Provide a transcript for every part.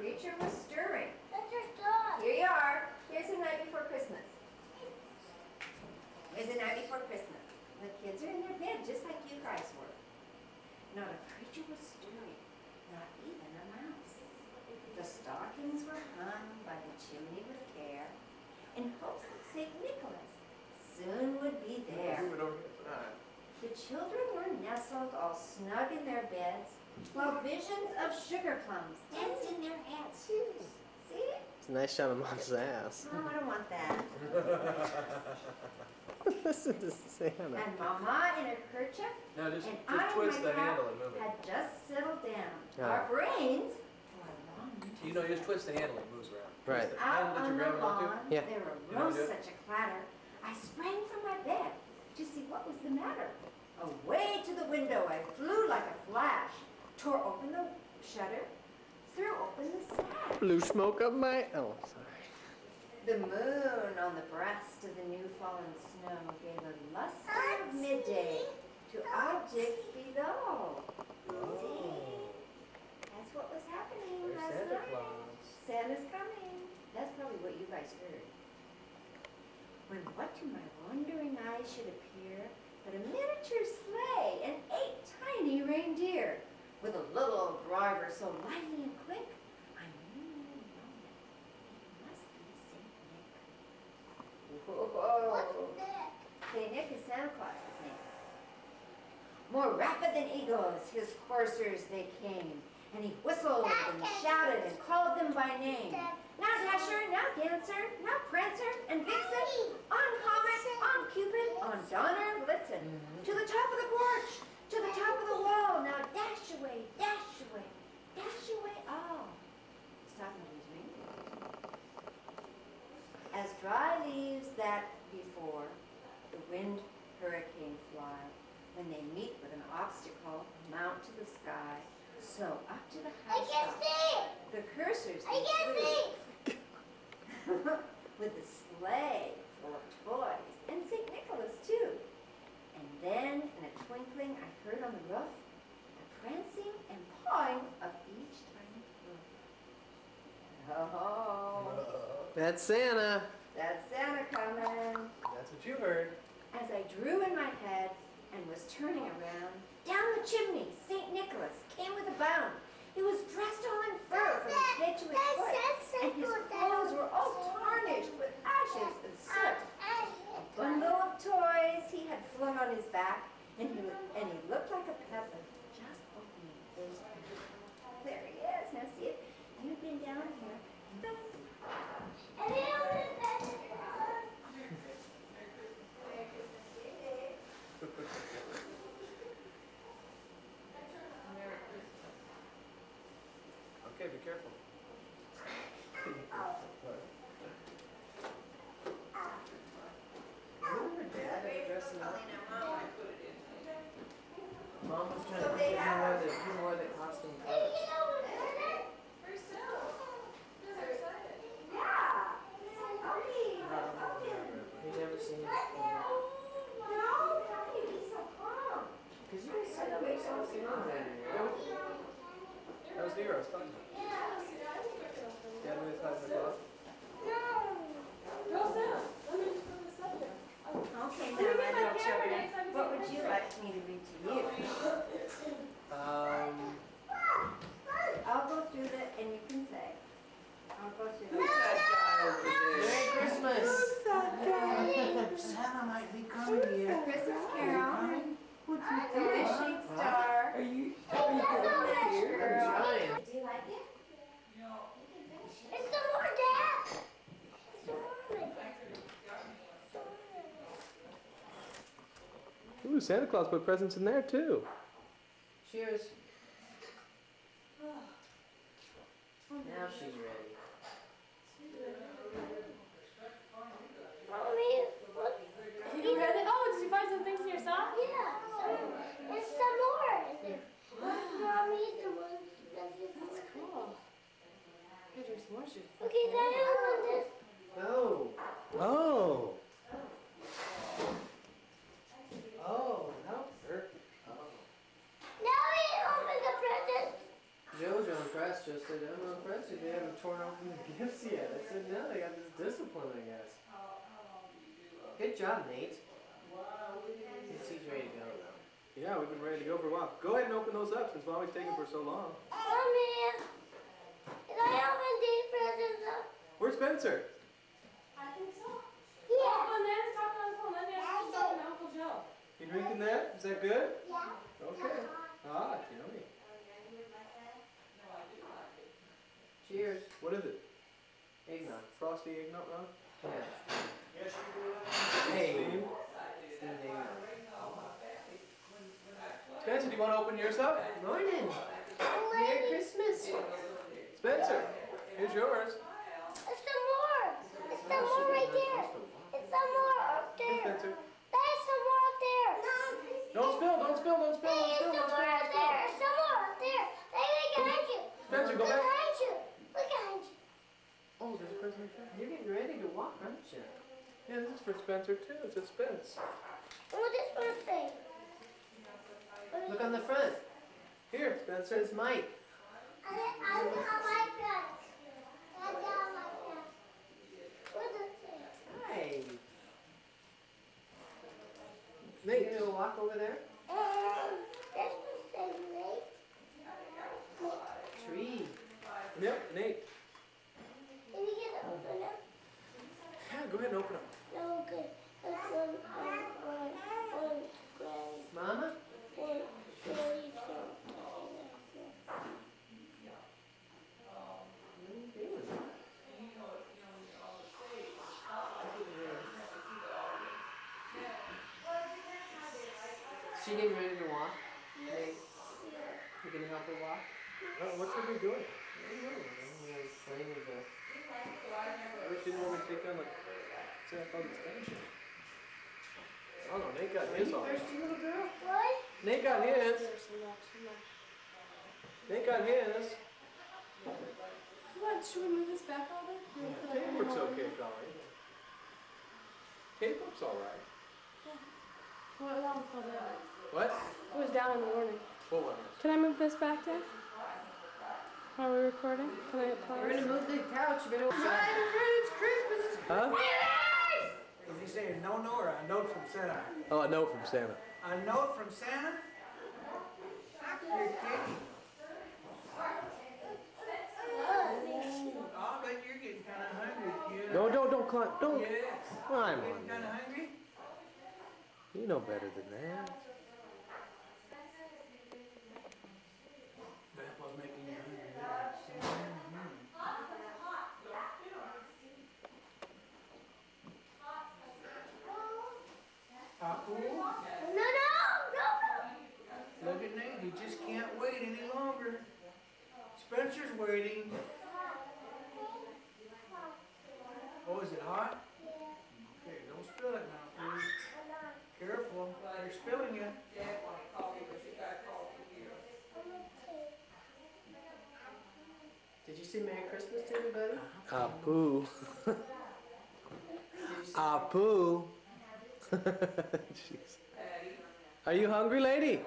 creature was stirring. That's your dog. Here you are. Here's the night before Christmas. Here's the night before Christmas. The kids are in their bed just like you guys were. Not a creature was stirring, not even a mouse. The stockings were hung by the chimney with care in hopes that St. Nicholas soon would be there. Move it over here. Alright. The children were nestled all snug in their beds, while visions of sugar plums danced in their heads. See? It's a nice shot of mom's ass. Oh, I don't want that. Listen to Santa. And Mama in her kerchief, no, just, and just I in twist my the handle and move it. had just settled down. Yeah. Our brains for You know, you just twist the handle and it moves around. Right. Twist. Out And let on your the grandma lawn, Yeah. there You wanna do arose such a clatter. I sprang from my bed to see what was the matter. Away to the window I flew like a flash, tore open the shutter, threw open the sash. Blue smoke up my. Oh, sorry. The moon on the breast of the new fallen snow gave a luster of midday to objects below. Oh. See? That's what was happening There's last Santa night. Claus. Santa's coming. That's probably what you guys heard. When what to my wondering eyes should appear but a miniature sleigh and eight tiny reindeer, with a little old driver so lively and quick, I knew in a moment it must be Saint Nick. Whoa! What's that? Saint Nick is Santa Claus's name. More rapid than eagles, his coursers they came, and he whistled and shouted and called them by name. Now Dasher, now Dancer, now Prancer and Vixen, on Comet, on Cupid, on Donner and Blitzen, to the top of the porch, to the top of the wall. Now dash away, dash away, dash away all. Stop ring. As dry leaves that before the wind hurricane fly, when they meet with an obstacle, mount to the sky, so up to the I can't housetop. see. The coursers I they can't flew see. with the sleigh full of toys, and St. Nicholas too. And then, twinkling, I heard on the roof the prancing and pawing of each tiny hoof. Oh, That's Santa. that's Santa coming. That's what you heard. As I drew in my head and was turning around, down the chimney, St. Nicholas came with a bound. He was dressed all in fur from his head to his That's- foot, that's and his St. clothes were all tarnished with ashes and soot. A bundle of toys he had flung on his back, and he, and he looked like a peddler just opening his mouth. There he is. Now see it. You've been down here. And he only Okay, be careful. Dad had a dress up. Mom was trying So to they get have- who wore the, who wore the costume You first. know what? Yeah. Okay. Okay. You never seen it No, how can you be so calm? Because you guys said that so soon. That was the year I was talking about. Dad was talking about. Okay, now my little children, what would you like to read you? Um, I'll go through the, and you can say. I'll go through the. Merry Christmas! Santa might be coming A here. Christmas Carol. A wishing star. Are you? Match girl. trying. Do you like it? It's the more dad. It's the more Ooh, Santa Claus put presents in there too. Cheers. Now she's ready. Mommy, look. You read it? Oh, did you find some things in your sock? Yeah, so it's some more. Is it? Mommy's the one. That's cool. Good, there's more shoes. Okay, then I want this. Oh. Oh. impressed, just said, oh, I'm not impressed if they haven't torn open the gifts yet. I said, no, they got this discipline, I guess. Good job, Nate. He's ready to go, though. Yeah, we've been ready to go for a while. Go ahead and open those up since Mommy's taking for so long. Oh, Mommy, can I open these presents up? Where's Spencer? I think so. Yeah. Uncle Ned, stop Uncle Ned. Uncle Joe. You drinking that? Is that good? Yeah. Okay. Ah, yummy. Cheers. What is it? Eggnog. Frosty eggnog? Ron? Yeah. Hey. Steam? Steamed eggnog. Spencer, do you want to open yours up? Morning. Merry Christmas. Spencer, here's yours. It's some more. It's some more right there. It's some more up Here, there. Spencer. There's some more up there. Don't spill, don't spill, don't spill, don't There's spill, some don't more spill. up there. There's some more up there. Hey, look behind you. Spencer, go Look back. behind you. Look behind you. Oh, there's a present right there. You're getting ready to walk, aren't you? Yeah, this is for Spencer too. It's a Spence. And what this one say? Look on the front. Here, It Spencer. says Mike. I, I, I like that. I like that. What does it? Hi. Nate. You gonna walk over there? Um, this one says late. Tree. Yep, Nate. Can you get it open up? Yeah, go ahead and open them. No, good. Um, Mama? one, thirty, something. What are you doing? She getting ready to walk? Nate, you gonna help her walk? Oh, what's she been doing? I don't know. I was playing with the. I wish she didn't want me to take down the Santa Claus extension. Oh no, Nate got his you on. thirsty, little girl? What? Nate got his. Seriously, no, too much. Nate got his. What? Should we move this back a little bit? Yeah, tape looks okay, Colleen. Tape looks alright. Well, that one fell down. What? It was down in the morning. What one? Can I move this back there? Are we recording? Can I We're gonna move the couch a bit over. Huh? Is he saying no, no, or a note from Santa? Oh, a note from Santa. A note from Santa? You're kidding. Oh, I'll bet you're getting kinda hungry, kid. No, don't, don't climb. Don't Yes. climb Getting on kinda hungry? You know better than. That was making you hungry. Apu, No, no, no, no. Look at Nate, he just can't wait any longer. Spencer's waiting. Oh, is it hot? Okay, don't spill it now, please. Careful, you're spilling it. Did you say Merry Christmas to everybody? Apu. Apu. Jeez. Are you hungry, lady? You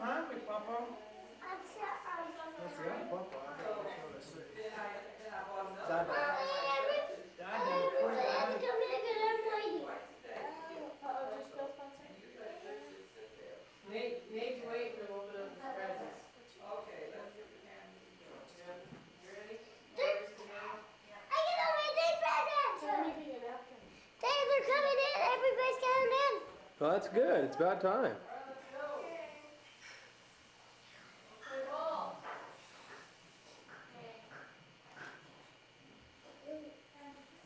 hungry, Papa? That's, uh, That's right, Papa. I got this one to say. Dada. every, Daddy, everybody where's has to Daddy? come in 'cause I'm waiting. Uh-oh, just Bill Spencer? Nate, Nate's waiting to open up his presents. I can only take presents. So then you can get a napkin. They, they're coming in. Everybody's coming in. Well, that's good. It's about time.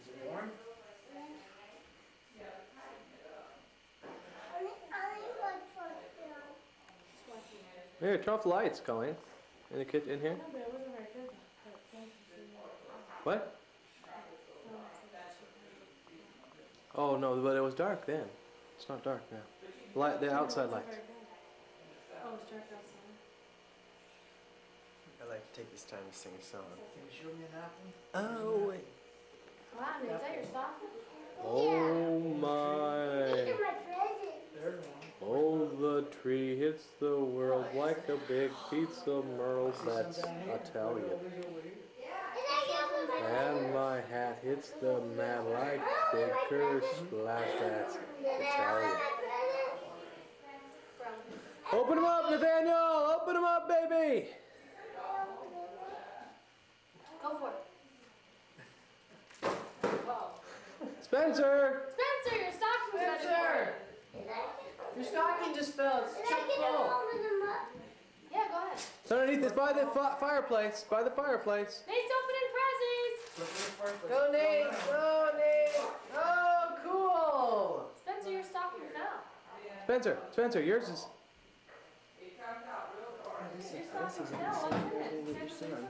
Is it warm? Here, turn off lights, Colleen. In the kitchen, in here. What? Oh no, but it was dark then. It's not dark now. Light, the outside wasn't lights. Oh, it's dark outside. I like to take this time to sing a song. Can you show me an apple? Oh wait. Wow, Nate, is that your stocking? Oh These my. my presents. There's one. Oh the the tree hits the world like a big pizza Merle's. That's Italian. And my hat hits the mat like Baker Splash. That's Italian. Open them up, Nathaniel! Open them up, baby! Go for it. Whoa. Spencer! Spencer, your stocking's ready for Spencer! it. Your stocking just fell. It's chock full. Yeah, go ahead. It's underneath. It's by the fireplace. By the fireplace. Nate's opening presents. Go Nate! Go Nate! Oh, cool! Spencer, your stocking fell. Spencer, Spencer, yours is. Your stocking fell. What's in it? Sandra, something?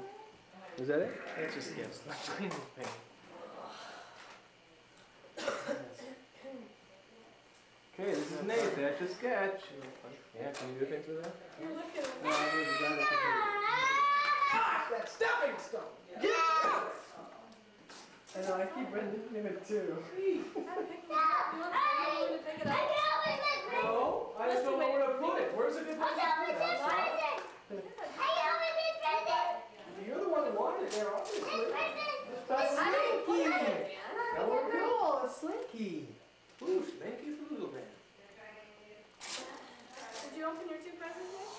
Is that it? It's just gifts. Not cleaning paint. Okay, this is Nate. That's a sketch. Yeah, can you do things with that? You're looking at No, I didn't got ah! it. That stepping stone! Get out! I know, I keep running it too. You want to pick it up? No, I just don't know where to put it. Where's a good place to put it? Outside? You're the one that wanted it there, obviously. That's I didn't put Slinky! it in, man. That would cool, it's Slinky. Ooh, Slinky Foodle Man. Did you open your two presents yet?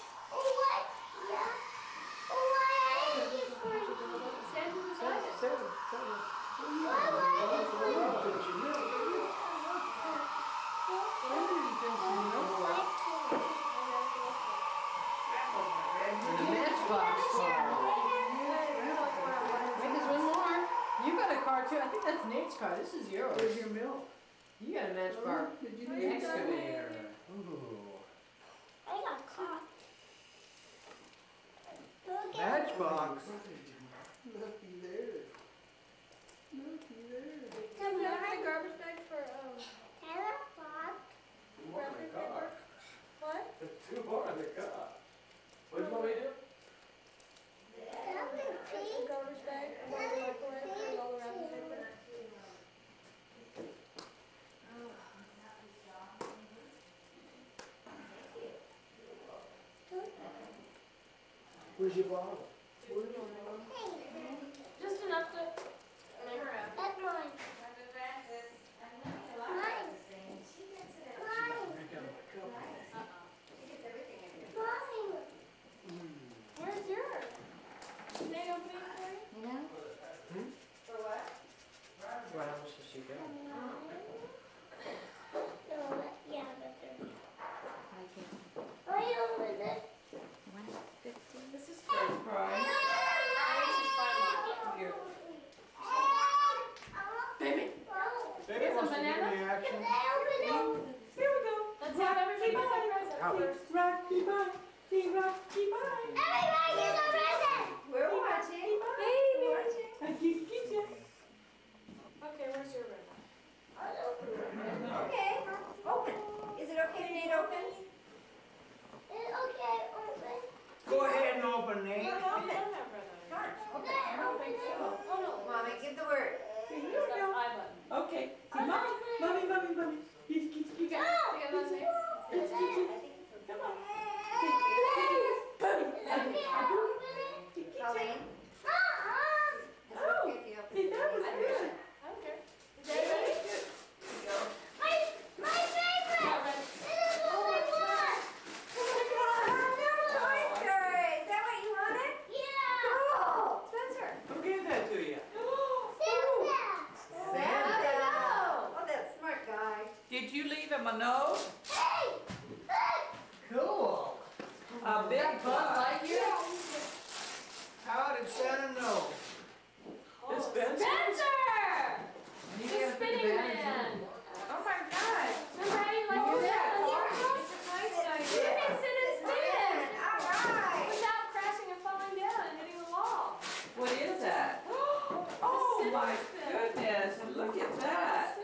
Stand to the side. Seven, seven. And the Matchbox car. Wait, there's one more. You got a car too. I think that's Nate's car. This is yours. Where's your milk? You got a Matchbox Did you leave it? excavator. Ooh. Matchbox. Looky there. Looky there. Have you ever had a garbage bag for, um, wrapping paper? What? Too far in the car. What do you want me to do? A garbage bag and then the microwave and all the wrapping paper? Where's your bottle? Just enough to make her happy. That's mine. Mine. Mine. Mine. Where's yours? Nate opening it for you? You know? Well, how much does she get? No, yeah, but there's. I can. I open it. One fifty. This is That's prime. This is fine. Here. Baby. Baby Here's wants a to give banana. me action. Here we go. Let's have everybody pick a present Out. first. Rocky bye. Rocky bye. Everybody get a present. We're watching. Baby. Watching. Okay, where's your ring? Okay. Open. Is it okay to Nate open? It's okay, open. Go ahead and open, Nate. No, no, we don't have red oh, Come on. on. Open. Then open. Oh, no. Mommy, give the word. It's the I button. Okay. See, mommy, mommy, mommy, mommy. Kiss, kiss, You got it? You got that, Nate? I think it's Come on. Colleen. Uh-uh. Is it okay if you open See, that was Nate's good. I don't care. Is that ready? My, my favorite. Not ready. This is the only one. Toy Story. Is that what you wanted? Yeah. Cool. Spencer. Who gave that to you? Santa. Santa. Oh, that smart guy. Did you leave him a note? Cool. A big Buzz buzz. Lightyear? How did Santa know? This Spencer? Spencer! The gotta put the spinning man. Oh my God. Remember how you like You that, sit Cora. on the nice. You can sit and spin All right. without crashing and falling down and hitting the wall. What is that? Oh my goodness, look at that.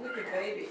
Look at baby.